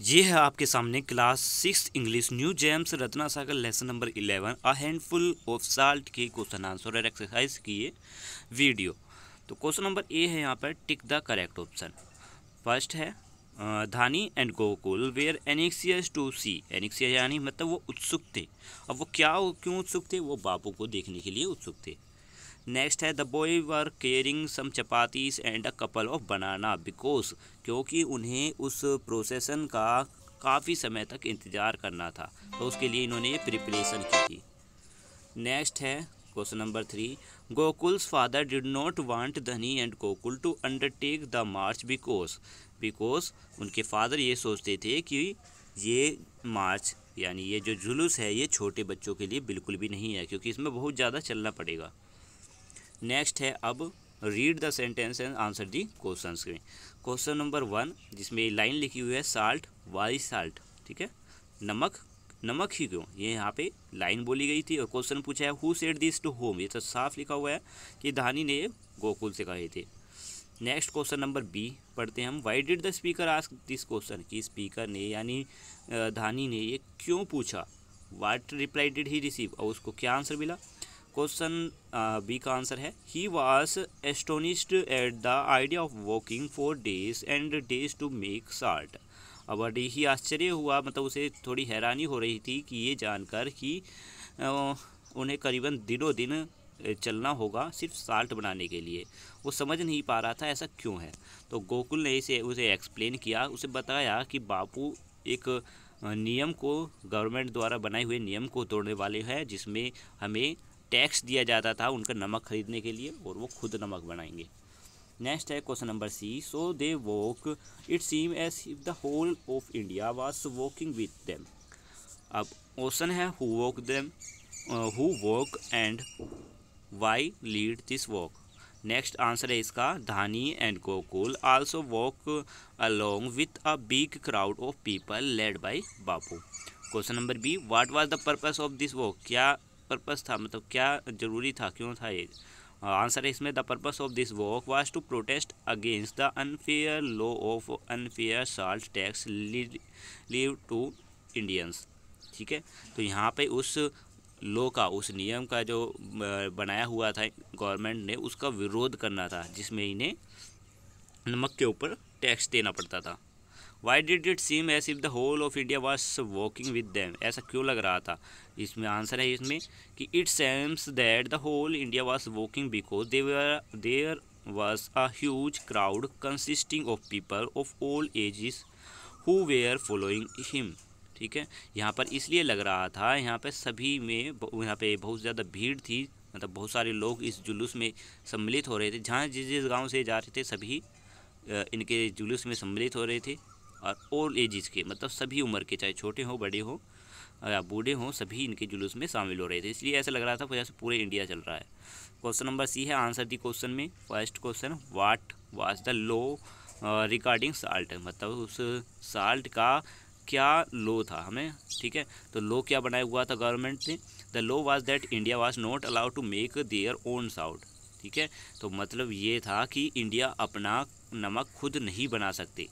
ये है आपके सामने class six English new gems Ratna Sagar lesson number eleven a handful of salt के क्वेश्चन आंसर और एक्सरसाइज की ये वीडियो तो क्वेश्चन नंबर ए है यहाँ पर tick the correct option first है Dhani and Gokul were anxious to see एनिक्सिया यानी मतलब वो उत्सुक थे। अब वो क्या, क्यों उत्सुक थे? वो बापू को देखने के लिए उत्सुक थे। नेक्स्ट है the boy were carrying some chapatis and a couple of banana because क्योंकि उन्हें उस प्रोसेसन का काफ़ी समय तक इंतज़ार करना था तो उसके लिए इन्होंने ये प्रिपरेशन की थी। नेक्स्ट है question number three Gokul's father did not want Dhani and Gokul to undertake the march because because उनके फादर ये सोचते थे कि ये मार्च यानी ये जो जुलूस है, ये छोटे बच्चों के लिए बिल्कुल भी नहीं है, क्योंकि इसमें बहुत ज़्यादा चलना पड़ेगा। नेक्स्ट है, अब read the sentence and answer the question में क्वेश्चन नंबर वन जिसमें लाइन लिखी हुई है साल्ट वाई साल्ट ठीक है? नमक नमक ही क्यों? ये यहाँ पे लाइन बोली गई थी और क्वेश्चन पूछा है who said this to whom ये तो साफ़ लिखा हुआ है कि धानी ने गोकुल से कहे थे। नेक्स्ट क्वेश्चन नंबर बी पढ़ते हैं हम। Why did the speaker ask this question कि स्पीकर ने, यानी धानी ने ये क्यों पूछा? What reply did he receive और उसको क्या आंसर मिला? क्वेश्चन बी का आंसर है। He was astonished at the idea of walking for days and days to make salt अब ही आश्चर्य हुआ मतलब उसे थोड़ी हैरानी हो रही थी कि ये जानकर कि उन्हें करीबन दिनों दिन चलना होगा सिर्फ़ साल्ट बनाने के लिए। वो समझ नहीं पा रहा था ऐसा क्यों है। तो गोकुल ने इसे, उसे एक्सप्लेन किया। उसे बताया कि बापू एक नियम को गवर्नमेंट द्वारा बनाए हुए नियम को तोड़ने वाले हैं, जिसमें हमें टैक्स दिया जाता था उनका नमक खरीदने के लिए और वो खुद नमक बनाएँगे। नेक्स्ट है question number C. So they walk. It seem if the whole of India was walking with them. अब क्वेश्चन है, who walk them? Who walk and why lead this walk? Next answer है इसका, Dhani and Gokul also walk along with a big crowd of people led by Bapu. Question number B, what was the purpose of this walk? क्या purpose था मतलब क्या ज़रूरी था, क्यों था ये? आंसर है इसमें the purpose of this walk was to protest against the unfair law of unfair salt tax levied to Indians ठीक है? तो यहाँ पे उस लॉ का, उस नियम का जो बनाया हुआ था गवर्नमेंट ने, उसका विरोध करना था, जिसमें इन्हें नमक के ऊपर टैक्स देना पड़ता था। Why did it seem as if the whole of India was walking with them ऐसा क्यों लग रहा था? इसमें आंसर है इसमें कि it seems that the whole India was walking because they were there was a huge crowd consisting of people of old ages who were following him ठीक है? यहाँ पर इसलिए लग रहा था, यहाँ पर सभी में यहाँ पे बहुत ज़्यादा भीड़ थी मतलब बहुत सारे लोग इस जुलूस में सम्मिलित हो रहे थे। जहाँ जिस जिस गाँव से जा रहे थे, सभी इनके जुलूस में सम्मिलित हो रहे थे। और ओल्ड एजिस के मतलब सभी उम्र के, चाहे छोटे हों, बड़े हों या बूढ़े हों, सभी इनके जुलूस में शामिल हो रहे थे। इसलिए ऐसा लग रहा था जैसे पूरे इंडिया चल रहा है। क्वेश्चन नंबर सी है आंसर दी क्वेश्चन में। First question what was the law regarding salt मतलब उस साल्ट का क्या लो था हमें? ठीक है? तो लो क्या बनाया हुआ था गवर्नमेंट ने? The law was that India was not allowed to make their own salt ठीक है? तो मतलब ये था कि इंडिया अपना नमक खुद नहीं बना सकते।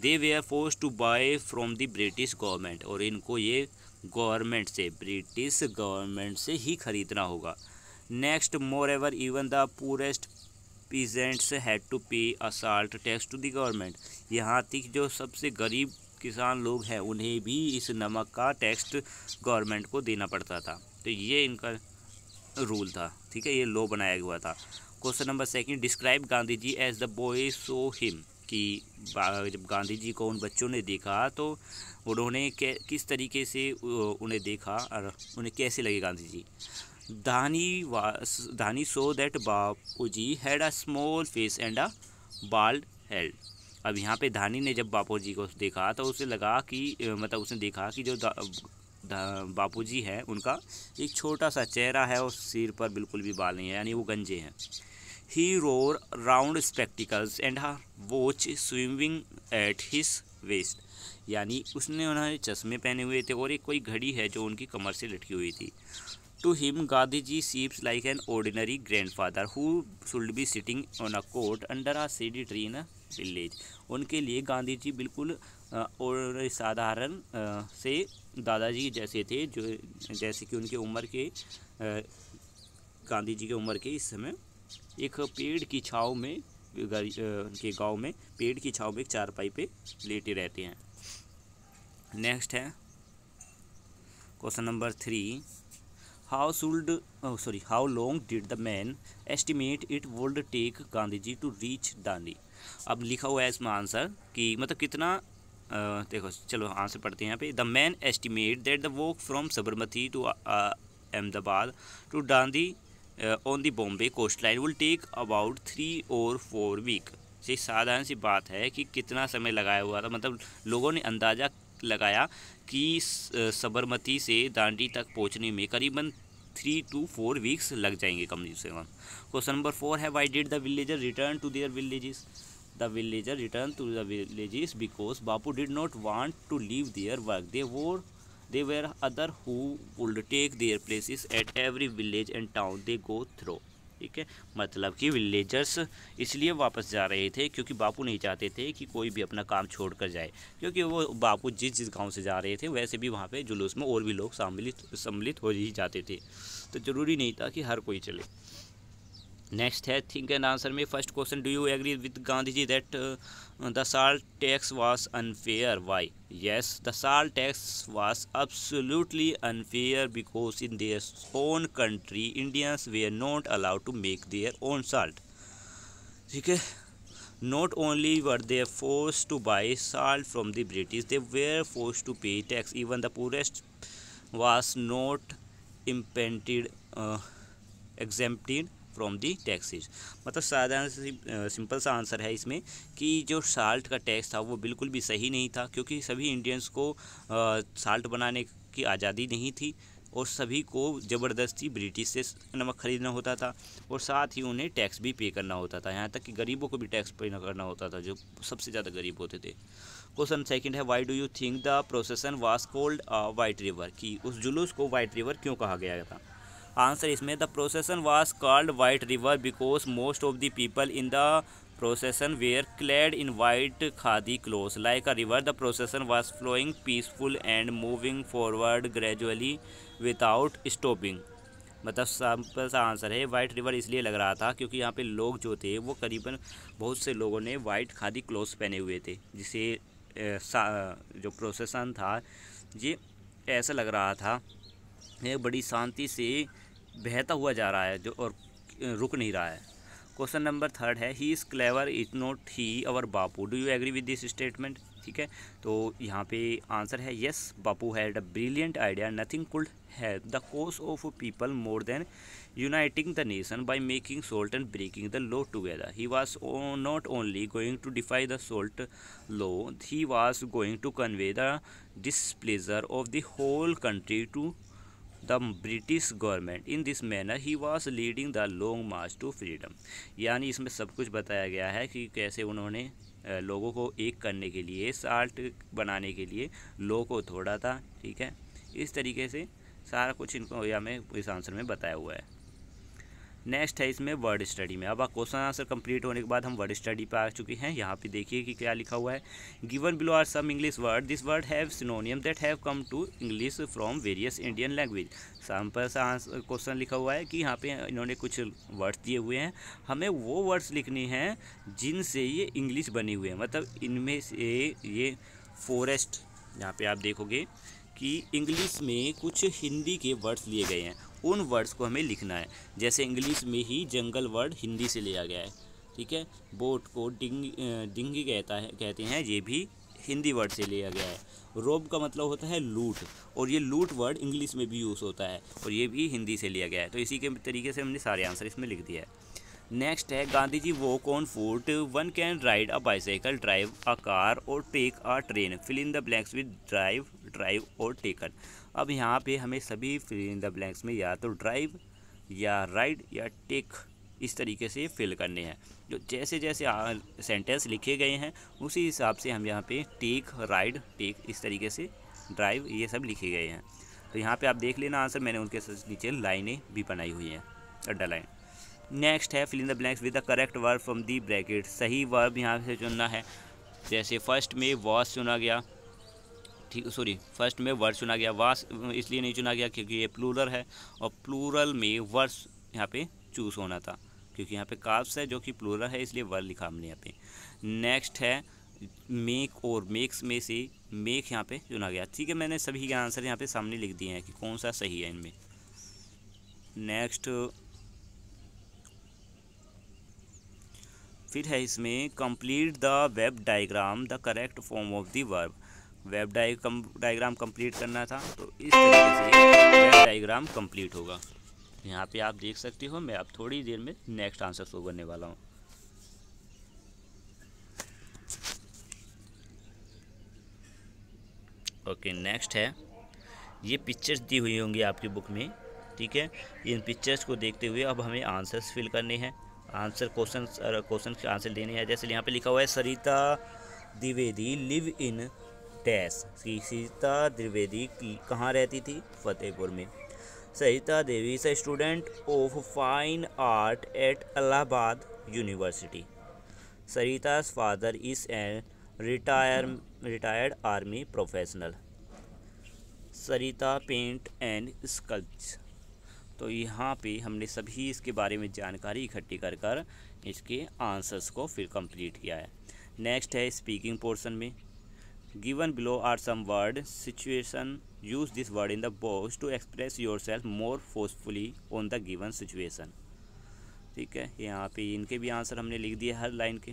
They were force to buy from the British government और इनको ये गवर्नमेंट से ब्रिटिश गवर्नमेंट से ही खरीदना होगा। Next moreover even the poorest peasants had to pay a salt tax to the government यहाँ तक जो सबसे गरीब किसान लोग हैं, उन्हें भी इस नमक का टैक्स गवर्नमेंट को देना पड़ता था। तो ये इनका रूल था, ठीक है? ये लॉ बनाया हुआ था। Question number second describe Gandhi ji as the boy saw him कि जब गांधी जी को उन बच्चों ने देखा तो उन्होंने किस तरीके से उन्हें देखा और उन्हें कैसे लगे गांधी जी धानी वा Dhani saw that Bapu ji had a small face and a bald head अब यहाँ पे धानी ने जब बापू जी को देखा तो उसे लगा कि मतलब उसने देखा कि जो बापू जी हैं, उनका एक छोटा सा चेहरा है और सिर पर बिल्कुल भी बाल नहीं है, यानी वो गंजे हैं। He wore round spectacles and her watch swinging at his waist यानी उसने उन्होंने चश्मे पहने हुए थे और एक कोई घड़ी है जो उनकी कमर से लटकी हुई थी। To him Gandhi ji seems like an ordinary grandfather who should be sitting on a cot under a shady tree in a village उनके लिए गांधी जी बिल्कुल और साधारण से दादाजी जैसे थे जो, जैसे कि उनके उम्र के गांधी जी के उम्र के इस समय एक पेड़ की छाव में के गाँव में पेड़ की छाव में एक चारपाई पे लेटे रहते हैं। नेक्स्ट है question number three how should sorry how long did the man estimate it would take Gandhi ji to reach Dandi अब लिखा हुआ है इसमें आंसर कि मतलब कितना uh, देखो चलो आंसर पढ़ते हैं यहाँ पे। The man estimate that the walk from Sabarmati to Ahmedabad to Dandi on the Bombay coastline will take about three और फोर वीक ये साधारण सी बात है कि कितना समय लगाया हुआ था। मतलब लोगों ने अंदाज़ा लगाया कि सबरमती से दांडी तक पहुँचने में करीबन थ्री टू फोर वीक्स लग जाएँगे कम से कम। Question number four is why did the villager return to their villages the villager return to the villages because Bapu did not want to leave their work they wore they were other who would take their places at every village and town they go through ठीक है? मतलब कि villagers इसलिए वापस जा रहे थे क्योंकि बापू नहीं चाहते थे कि कोई भी अपना काम छोड़ कर जाए, क्योंकि वो बापू जिस जिस गाँव से जा रहे थे वैसे भी वहाँ पे जुलूस में और भी लोग सम्मिलित सम्मिलित हो ही जाते थे। तो ज़रूरी नहीं था कि हर कोई चले। नेक्स्ट है थिंक एंड आंसर में first question do you agree with Gandhi ji that the salt tax was unfair why yes the salt tax was absolutely unfair because in their own country Indians were not allowed to make their own salt ठीक है not only were they force to buy salt from the British they were force to pay tax even the poorest was not इम्पेंटेड एग्जेपटेड from the taxes मतलब साधारण सी simple सा answer है इसमें कि जो salt का टैक्स था वो बिल्कुल भी सही नहीं था क्योंकि सभी इंडियंस को साल्ट बनाने की आज़ादी नहीं थी और सभी को ज़बरदस्ती ब्रिटिश से नमक खरीदना होता था और साथ ही उन्हें टैक्स भी पे करना होता था। यहाँ तक कि गरीबों को भी टैक्स पे करना होता था, जो सबसे ज़्यादा गरीब होते थे। क्वेश्चन सेकंड है why do you think the procession was called white river कि उस जुलूस को वाइट रिवर क्यों कहा गया था? आंसर इसमें the procession was called white river because most of the people in the procession were clad in white khadi cloth like a river the procession was flowing peaceful and moving forward gradually without stopping मतलब simple सा answer है। White river इसलिए लग रहा था क्योंकि यहाँ पे लोग जो थे, वो करीबन बहुत से लोगों ने वाइट खादी क्लोथ्स पहने हुए थे। जिसे जो प्रोसेसन था, ये ऐसा लग रहा था। बड़ी शांति से बहता हुआ जा रहा है जो और रुक नहीं रहा है। क्वेश्चन नंबर थर्ड है he is clever is not he our Bapu? Do you agree with this statement ठीक है तो यहाँ पे आंसर है yes Bapu had a brilliant idea nothing could have the course of people more than uniting the nation by making salt and breaking the law together he was not only going to defy the salt law he was going to convey the displeasure of the whole country to the British government in this manner he was leading the long march to freedom यानी इसमें सब कुछ बताया गया है कि कैसे उन्होंने लोगों को एक करने के लिए, साल्ट बनाने के लिए लोगों को थोड़ा था, ठीक है? इस तरीके से सारा कुछ इनको या में इस आंसर में बताया हुआ है। नेक्स्ट है इसमें वर्ड स्टडी में। अब क्वेश्चन आंसर कंप्लीट होने के बाद हम वर्ड स्टडी पर आ चुके हैं। यहाँ पे देखिए कि क्या लिखा हुआ है। Given below are some English word this word have synonym that have come to English from various Indian language simple सा आंसर क्वेश्चन लिखा हुआ है कि यहाँ पे इन्होंने कुछ वर्ड्स दिए हुए हैं। हमें वो वर्ड्स लिखने हैं जिनसे ये इंग्लिश बनी हुई है। मतलब इनमें से ये फॉरेस्ट यहाँ पे आप देखोगे कि इंग्लिश में कुछ हिंदी के वर्ड्स लिए गए हैं। उन वर्ड्स को हमें लिखना है। जैसे इंग्लिश में ही जंगल वर्ड हिंदी से लिया गया है, ठीक है? बोट को डिंग डिंगी कहता है, कहते हैं, ये भी हिंदी वर्ड से लिया गया है। रोब का मतलब होता है लूट, और ये लूट वर्ड इंग्लिश में भी यूज़ होता है, और ये भी हिंदी से लिया गया है। तो इसी के तरीके से हमने सारे आंसर इसमें लिख दिया है। नेक्स्ट है, Gandhi ji walk on foot, one can ride a bicycle, drive a car, or take a train, fill in the blanks with drive drive or taken. अब यहाँ पे हमें सभी फिल इन द ब्लैंक्स में या तो drive या ride या टेक इस तरीके से फिल करने हैं। जो जैसे जैसे सेंटेंस लिखे गए हैं, उसी हिसाब से हम यहाँ पे टेक राइड टेक इस तरीके से ड्राइव ये सब लिखे गए हैं। तो यहाँ पे आप देख लेना आंसर मैंने उनके नीचे लाइनें भी बनाई हुई हैं अड्डा लाइन नेक्स्ट है fill in the blanks with the correct verb from the bracket सही वर्ब यहाँ से चुनना है। जैसे फ़र्स्ट में वॉस चुना गया ठीक सॉरी फ़र्स्ट में वर्ड चुना गया वास इसलिए नहीं चुना गया क्योंकि ये प्लूरल है और प्लूरल में वर्ड्स यहाँ पे चूज़ होना था, क्योंकि यहाँ पे काफ्स है जो कि प्लूरल है, इसलिए वर्ड लिखा हमने यहाँ पे। नेक्स्ट है मेक और मेक्स में से मेक यहाँ पे चुना गया। ठीक है, मैंने सभी के आंसर यहाँ पे सामने लिख दिए हैं कि कौन सा सही है इनमें। नेक्स्ट फिर है इसमें complete the web diagram the correct form of the verb web diagram complete करना था तो इस तरीके से वेब डायग्राम कंप्लीट होगा। यहाँ पे आप देख सकते हो, मैं अब थोड़ी देर में नेक्स्ट आंसर शो करने वाला हूँ। ओके, नेक्स्ट है। ये पिक्चर्स दी हुई होंगी आपकी बुक में, ठीक है? इन पिक्चर्स को देखते हुए अब हमें आंसर्स फिल करने हैं। आंसर क्वेश्चन क्वेश्चन के आंसर देने हैं। जैसे यहाँ पे लिखा हुआ है, Sarita Dwivedi live in dash Sita Dwivedi की कहाँ रहती थी? फतेहपुर में। Sarita Devi is student of fine art at Allahabad university. Sarita's father is an retire, retired army professional. Sarita paint and sculpts. तो यहाँ पे हमने सभी इसके बारे में जानकारी इकट्ठी कर कर इसके आंसर्स को फिर कंप्लीट किया है। नेक्स्ट है स्पीकिंग पोर्शन में। Given below are some word situation use this word in the box express yourself more forcefully on the given situation ठीक है? यहाँ पे इनके भी आंसर हमने लिख दिए हर लाइन के।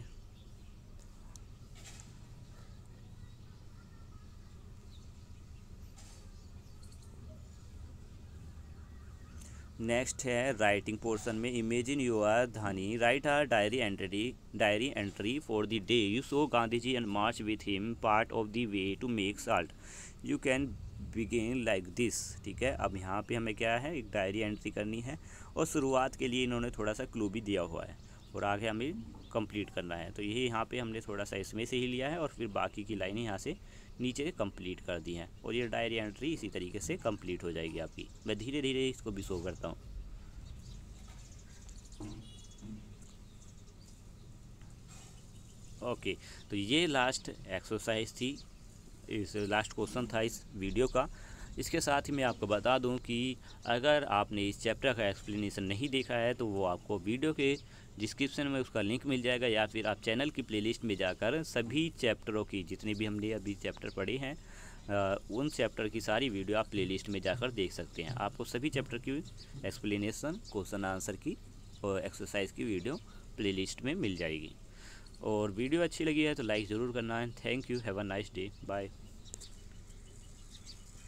नेक्स्ट है राइटिंग पोर्सन में imagine you are Dhani write a diary entry diary entry for the day you saw Gandhi ji and march with him part of the way to make salt you can begin like this ठीक है? अब यहाँ पे हमें क्या है? एक diary entry करनी है और शुरुआत के लिए इन्होंने थोड़ा सा क्लू भी दिया हुआ है। और आगे हमें कंप्लीट करना है। तो यही यहाँ पे हमने थोड़ा सा इसमें से ही लिया है और फिर बाकी की लाइनें यहाँ से नीचे कंप्लीट कर दी हैं और ये डायरी एंट्री इसी तरीके से कंप्लीट हो जाएगी आपकी। मैं धीरे धीरे इसको भी शो करता हूँ। ओके तो ये लास्ट एक्सरसाइज थी। इस लास्ट क्वेश्चन था इस वीडियो का। इसके साथ ही मैं आपको बता दूँ कि अगर आपने इस चैप्टर का एक्सप्लेनेशन नहीं देखा है तो वो आपको वीडियो के डिस्क्रिप्शन में उसका लिंक मिल जाएगा, या फिर आप चैनल की प्लेलिस्ट में जाकर सभी चैप्टरों की जितनी भी हमने अभी चैप्टर पढ़े हैं उन चैप्टर की सारी वीडियो आप प्लेलिस्ट में जाकर देख सकते हैं। आपको सभी चैप्टर की एक्सप्लेनेशन, क्वेश्चन आंसर की और एक्सरसाइज की वीडियो प्लेलिस्ट में मिल जाएगी। और वीडियो अच्छी लगी है तो लाइक ज़रूर करना। है thank you. Have a nice day. Bye.